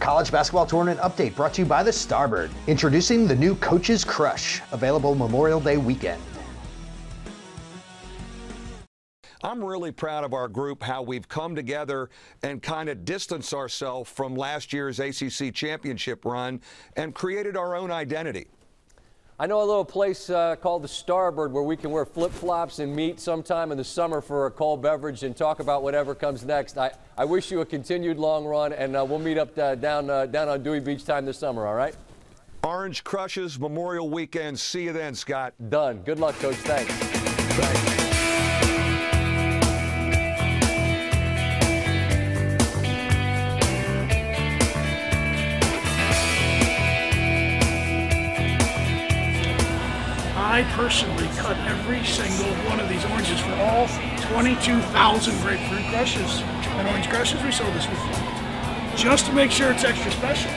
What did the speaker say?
College basketball tournament update brought to you by the Starboard. Introducing the new Coach's Crush, available Memorial Day weekend. I'm really proud of our group, how we've come together and kind of distanced ourselves from last year's ACC championship run and created our own identity. I know a little place uh, called the Starboard where we can wear flip flops and meet sometime in the summer for a cold beverage and talk about whatever comes next. I, I wish you a continued long run, and uh, we'll meet up uh, down, uh, down on Dewey Beach time this summer, all right? Orange Crushes Memorial Weekend. See you then, Scott. Done. Good luck, Coach. Thanks. Thanks. I personally cut every single one of these oranges for all 22,000 grapefruit crushes and orange crushes we sold this week. Just to make sure it's extra special.